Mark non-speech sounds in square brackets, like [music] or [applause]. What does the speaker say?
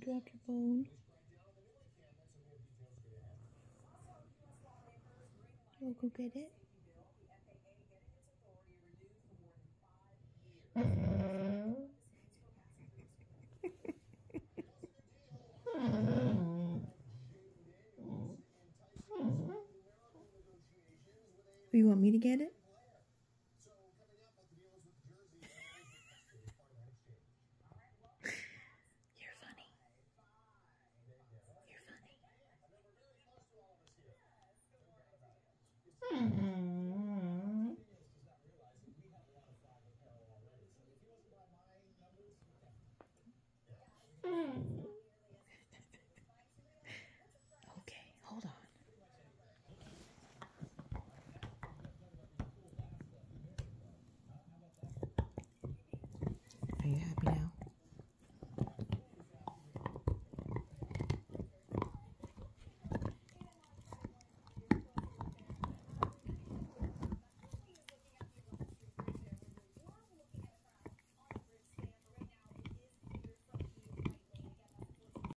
You dropped your phone. We'll go get it. [laughs] you want me to get it?